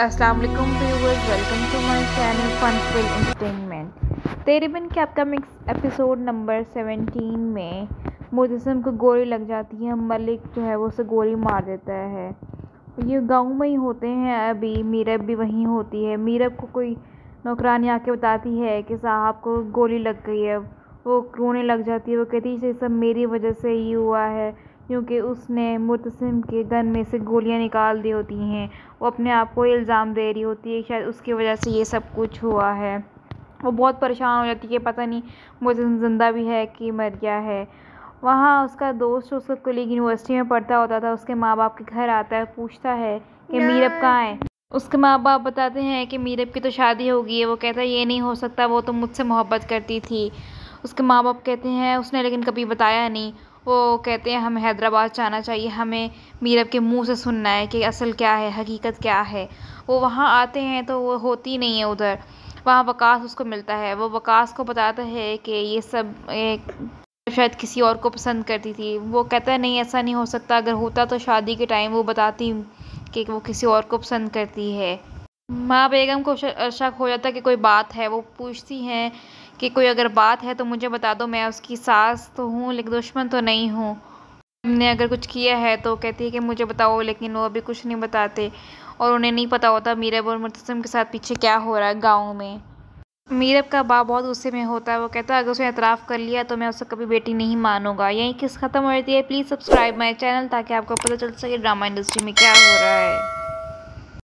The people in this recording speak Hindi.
Alaikum viewers, welcome to my channel Funfill Entertainment. तेरे बिन के अपकमिंग एपिसोड नंबर 17 में मुजस्म को गोली लग जाती है। मलिक जो है वो उसे गोली मार देता है। ये गाँव में ही होते हैं अभी। मीरब भी वहीं होती है। मीरब को कोई नौकरानी आके बताती है कि साहब को गोली लग गई है। वो रोने लग जाती है। वो कहती है ये सब मेरी वजह से ही हुआ है। क्योंकि उसने मुतसिम के गन में से गोलियाँ निकाल दी होती हैं। वो अपने आप को इल्ज़ाम दे रही होती है शायद उसकी वजह से ये सब कुछ हुआ है। वो बहुत परेशान हो जाती है पता नहीं मुतसिम ज़िंदा भी है कि मर गया है। वहाँ उसका दोस्त उसका कुलीग यूनिवर्सिटी में पढ़ता होता था उसके माँ बाप के घर आता है पूछता है कि मीरब कहाँ है? उसके माँ बाप बताते हैं कि मीरब की तो शादी हो गई है। वो कहता है ये नहीं हो सकता वो तो मुझसे मोहब्बत करती थी। उसके माँ बाप कहते हैं उसने लेकिन कभी बताया नहीं। वो कहते हैं, हमें हैदराबाद जाना चाहिए, हमें मीरब के मुँह से सुनना है कि असल क्या है, हकीकत क्या है। वो वहाँ आते हैं तो वो होती नहीं है उधर। वहाँ वकास उसको मिलता है। वो वकास को बताता है कि ये सब एक शायद किसी और को पसंद करती थी। वो कहता है, नहीं, ऐसा नहीं हो सकता। अगर होता तो शादी के टाइम वो बताती कि वो किसी और को पसंद करती है। माँ बेगम को शक हो जाता है कि कोई बात है, वो पूछती हैं कि कोई अगर बात है तो मुझे बता दो, मैं उसकी सास तो हूँ लेकिन दुश्मन तो नहीं हूँ। हमने अगर कुछ किया है तो कहती है कि मुझे बताओ, लेकिन वो अभी कुछ नहीं बताते और उन्हें नहीं पता होता मीरब और मुतसम के साथ पीछे क्या हो रहा है गाँव में। मीरब का बाप बहुत गुस्से में होता है, वो कहता है, अगर उसने एतराफ़ कर लिया तो मैं उसे कभी बेटी नहीं मानूँगा। यही किस ख़त्म हो जाती है। प्लीज़ सब्सक्राइब माई चैनल ताकि आपको पता चल सके ड्रामा इंडस्ट्री में क्या हो रहा है।